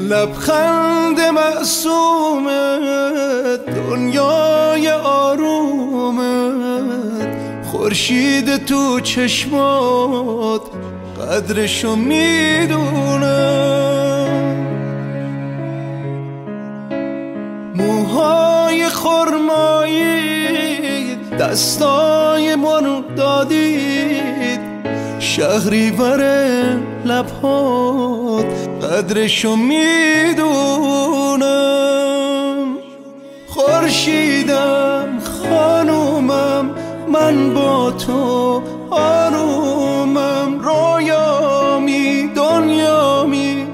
لبخند معصومت دنیای آرومت. خورشید تو چشمات قدرشو می‌دونم موهای خرمایی دستای منو دادید. شهریور لبهات قدرشو می‌دونم. خورشیدم خانومم من با تو آرومم. رویامی دنیامی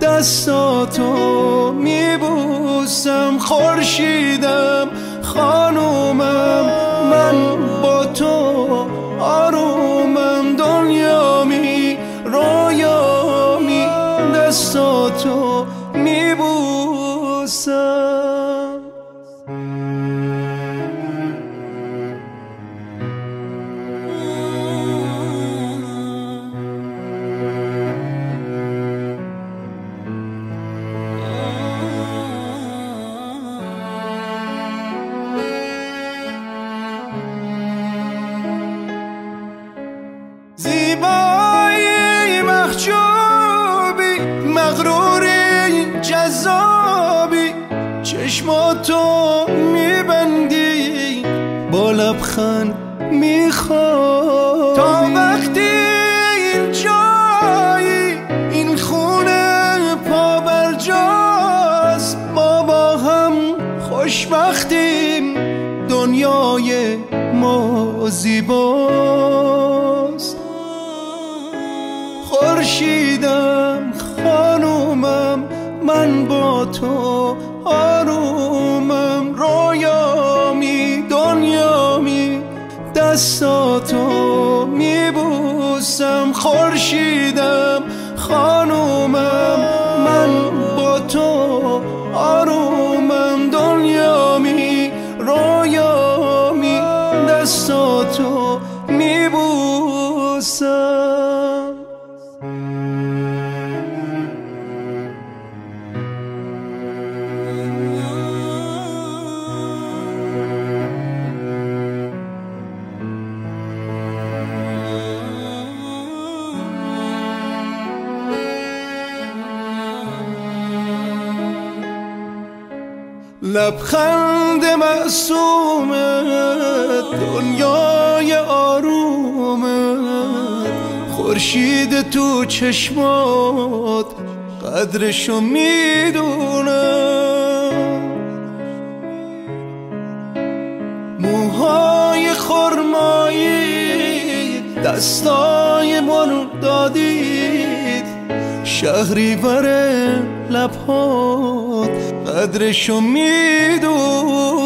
دستاتو میبوسم. خورشیدم خانومم. زیبایی محجوبی مغروری جذابی. چشماتو میبندی با لبخند میخوابی. تا وقتی این جایی این خونه پا بر جاست ما با هم خوشبختیم دنیای ما زیباست تو آرومم رویامی دنیامی دستاتو میبوسم خورشیدم خانومم. من با تو آرومم دنیامی رویامی دستاتو میبوسم. لبخند معصومت دنیای آرومت خورشید تو چشمات قدرشو می‌دونم موهای خرمایی دستای منو دادید شهریور لبهات قدرشو می‌دونم.